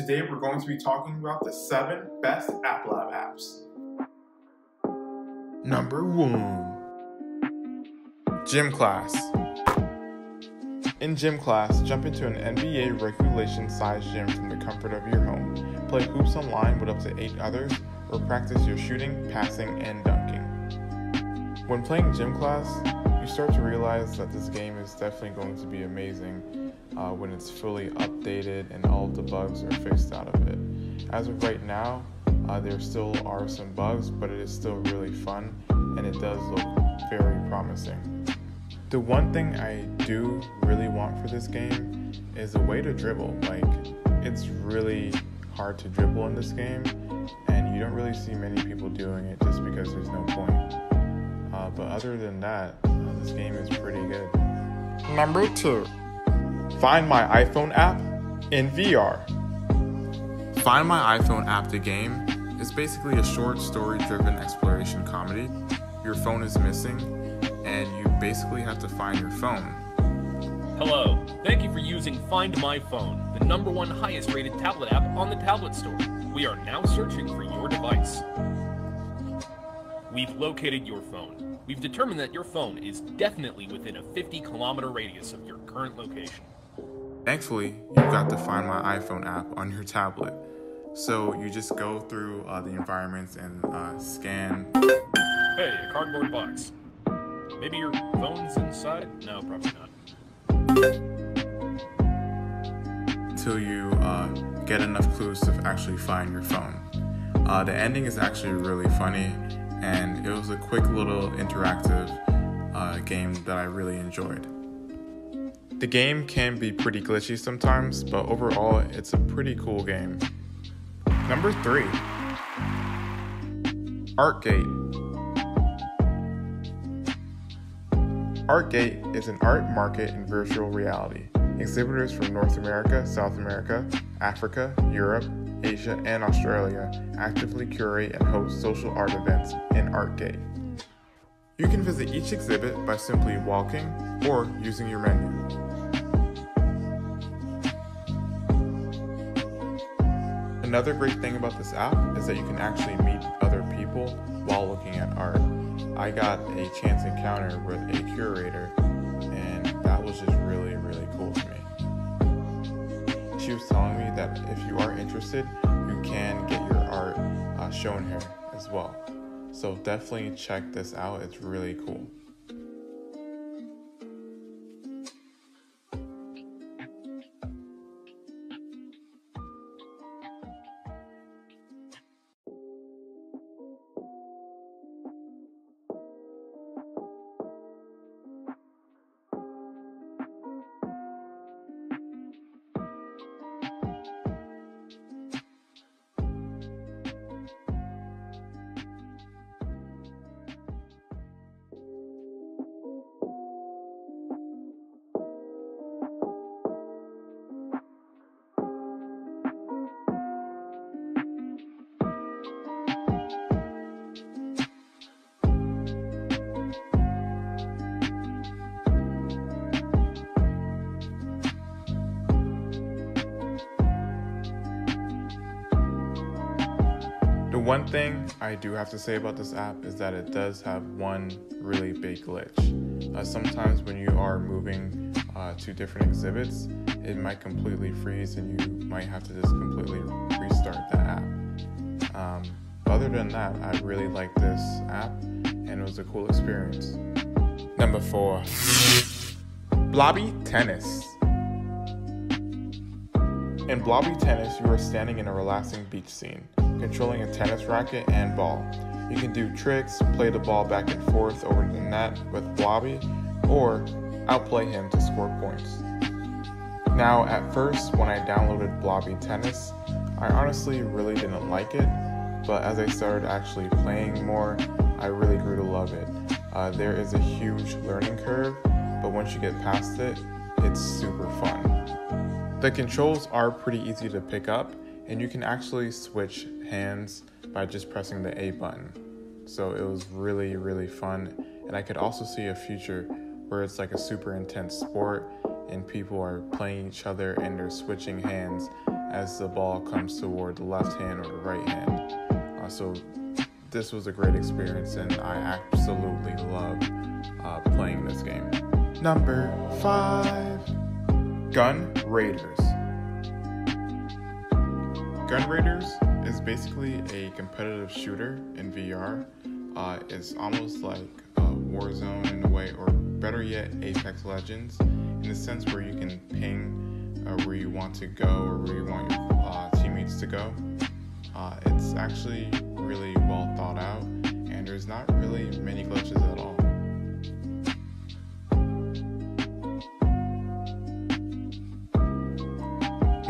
today we're going to be talking about the seven best App Lab apps. Number one Gym Class. In gym class, jump into an NBA regulation sized gym from the comfort of your home. Play hoops online with up to eight others, or practice your shooting, passing, and dunking. When playing gym class, start to realize that this game is definitely going to be amazing uh, when it's fully updated and all the bugs are fixed out of it. As of right now, uh, there still are some bugs, but it is still really fun and it does look very promising. The one thing I do really want for this game is a way to dribble. Like, it's really hard to dribble in this game, and you don't really see many people doing it just because there's no point. Uh, but other than that, this game is pretty good. Number two, Find My iPhone app in VR. Find My iPhone app, the game, is basically a short story driven exploration comedy. Your phone is missing, and you basically have to find your phone. Hello. Thank you for using Find My Phone, the number one highest rated tablet app on the tablet store. We are now searching for your device. We've located your phone. We've determined that your phone is definitely within a 50 kilometer radius of your current location. Thankfully, you've got the Find My iPhone app on your tablet. So you just go through uh, the environments and uh, scan. Hey, a cardboard box. Maybe your phone's inside? No, probably not. Till you uh, get enough clues to actually find your phone. Uh, the ending is actually really funny, and it was a quick little interactive uh, game that I really enjoyed. The game can be pretty glitchy sometimes, but overall, it's a pretty cool game. Number 3 Artgate. Artgate is an art market in virtual reality. Exhibitors from North America, South America, Africa, Europe, Asia, and Australia actively curate and host social art events in Artgate. You can visit each exhibit by simply walking or using your menu. Another great thing about this app is that you can actually meet other people while looking at art. I got a chance encounter with a curator, She was telling me that if you are interested, you can get your art uh, shown here as well. So definitely check this out, it's really cool. One thing I do have to say about this app is that it does have one really big glitch. Uh, sometimes when you are moving uh, to different exhibits, it might completely freeze and you might have to just completely restart the app. Um, other than that, I really like this app and it was a cool experience. Number four, Blobby Tennis. In Blobby Tennis, you are standing in a relaxing beach scene controlling a tennis racket and ball. You can do tricks, play the ball back and forth over the net with Blobby, or outplay him to score points. Now, at first, when I downloaded Blobby Tennis, I honestly really didn't like it, but as I started actually playing more, I really grew to love it. Uh, there is a huge learning curve, but once you get past it, it's super fun. The controls are pretty easy to pick up, and you can actually switch hands by just pressing the A button. So it was really, really fun. And I could also see a future where it's like a super intense sport and people are playing each other and they're switching hands as the ball comes toward the left hand or the right hand. Uh, so this was a great experience, and I absolutely love uh, playing this game. Number five Gun Raiders. Gun Raiders is basically a competitive shooter in VR. Uh, it's almost like uh, Warzone in a way, or better yet, Apex Legends, in the sense where you can ping uh, where you want to go or where you want your uh, teammates to go. Uh, it's actually really well thought out, and there's not really many glitches at all.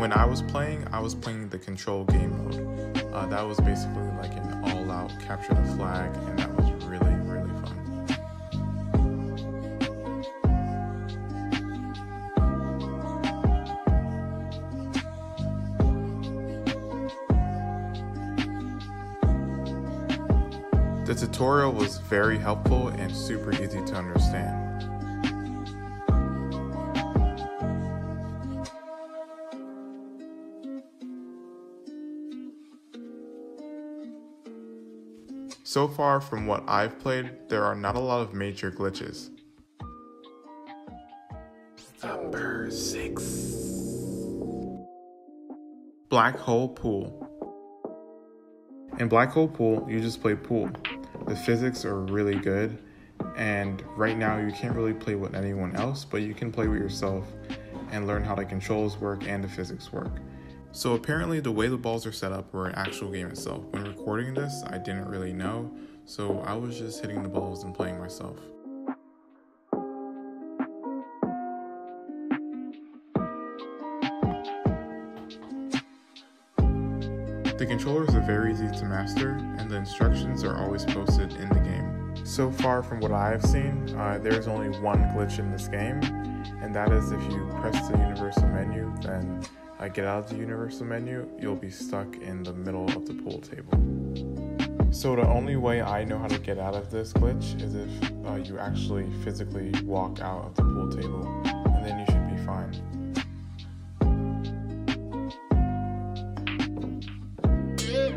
When I was playing, I was playing the control game mode. Uh, that was basically like an all out capture the flag, and that was really, really fun. The tutorial was very helpful and super easy to understand. So far from what I've played, there are not a lot of major glitches. Number 6 Black Hole Pool. In Black Hole Pool, you just play pool. The physics are really good, and right now you can't really play with anyone else, but you can play with yourself and learn how the controls work and the physics work. So apparently the way the balls are set up were an actual game itself. When recording this, I didn't really know, so I was just hitting the balls and playing myself. The controllers are very easy to master, and the instructions are always posted in the game. So far from what I have seen, uh, there's only one glitch in this game, and that is if you press the universal menu, then uh, get out of the universal menu, you'll be stuck in the middle of the pool table. So the only way I know how to get out of this glitch is if uh, you actually physically walk out of the pool table, and then you should be fine.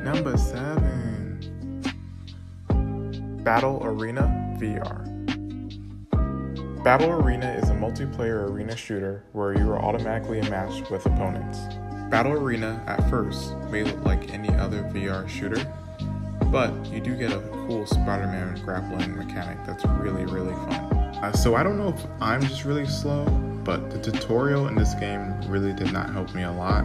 Number seven Battle Arena VR. Battle Arena is a multiplayer arena shooter where you are automatically matched with opponents. Battle Arena at first may look like any other VR shooter, but you do get a cool Spider Man grappling mechanic that's really, really fun. Uh, so I don't know if I'm just really slow, but the tutorial in this game really did not help me a lot,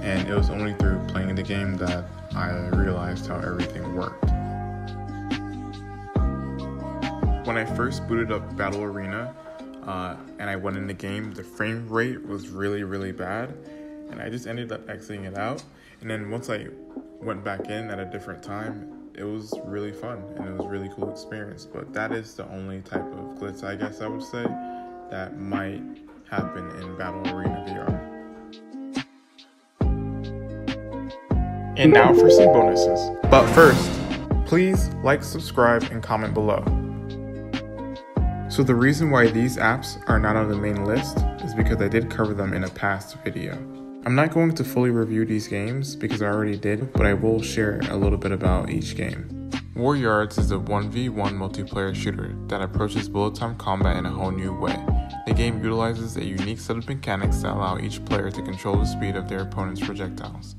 and it was only through playing the game that I realized how everything worked. When I first booted up Battle Arena uh, and I went in the game, the frame rate was really, really bad, and I just ended up exiting it out. And then once I went back in at a different time, it was really fun and it was really cool experience. But that is the only type of glitch, I guess I would say, that might happen in Battle Arena VR. And now for some bonuses. But first, please like, subscribe, and comment below. So the reason why these apps are not on the main list is because I did cover them in a past video. I'm not going to fully review these games because I already did, but I will share a little bit about each game. War Yards is a 1v1 multiplayer shooter that approaches bullet time combat in a whole new way. The game utilizes a unique set of mechanics that allow each player to control the speed of their opponent's projectiles.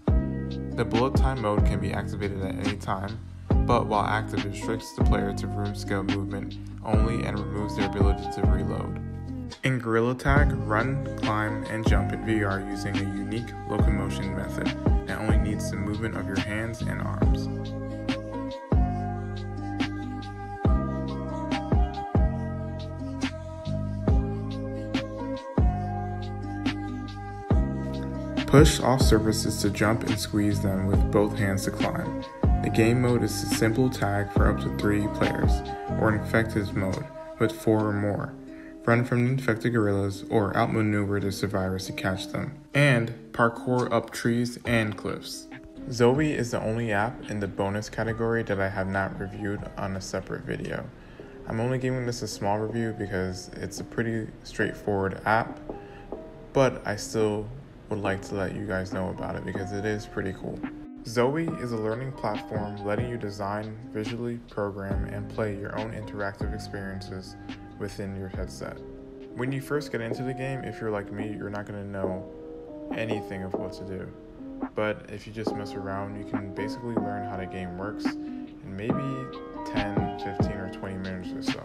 The bullet time mode can be activated at any time, but while active restricts the player to room scale movement only and removes their ability to reload. In Gorilla Tag, run, climb, and jump in VR using a unique locomotion method that only needs the movement of your hands and arms. Push off surfaces to jump and squeeze them with both hands to climb. The game mode is a simple tag for up to 3 players, or infected mode with 4 or more. Run from infected gorillas or outmaneuver the survivors to catch them. And parkour up trees and cliffs. Zoe is the only app in the bonus category that I have not reviewed on a separate video. I'm only giving this a small review because it's a pretty straightforward app, but I still would like to let you guys know about it because it is pretty cool. Zoe is a learning platform letting you design, visually program, and play your own interactive experiences within your headset. When you first get into the game, if you're like me, you're not going to know anything of what to do. But if you just mess around, you can basically learn how the game works in maybe 10, 15, or 20 minutes or so.